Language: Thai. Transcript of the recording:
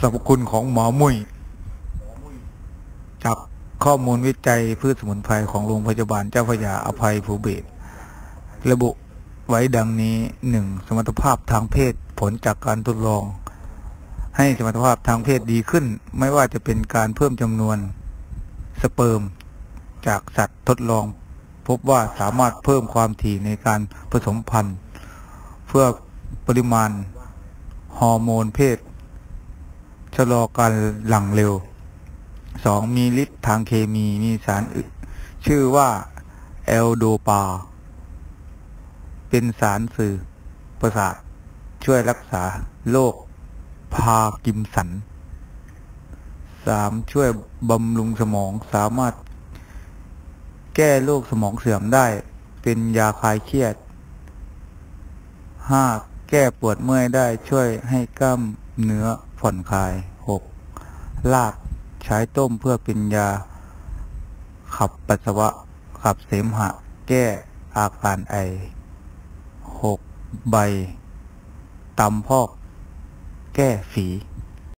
สรรพคุณของหมอมุ้ยจากข้อมูลวิจัยพืชสมุนไพรของโรงพยาบาลเจ้าพระยาอภัยภูเบศระบุไว้ดังนี้หนึ่งสมรรถภาพทางเพศผลจากการทดลอง ให้สมรรถภาพทางเพศดีขึ้น ไม่ว่าจะเป็นการเพิ่มจำนวนสเปิร์มจากสัตว์ทดลอง พบว่าสามารถเพิ่มความถี่ในการผสมพันธุ์ เพิ่มปริมาณฮอร์โมนเพศ ชะลอการหลั่งเร็วสองมีฤทธิ์ทางเคมีมีสารชื่อว่า L-dopa เป็นสารสื่อประสาทช่วยรักษาโรคพาร์กินสันสามช่วยบำรุงสมองสามารถแก้โรคสมองเสื่อมได้ เป็นยาคลายเครียดห้าแก้ปวดเมื่อยได้ช่วยให้กล้าม เนื้อผ่อนคลายหกลากใช้ต้มเพื่อเป็นยา ขับปัสสาวะ ขับเสมหะ แก้อาการไอหกใบตำพอก แก้ฝี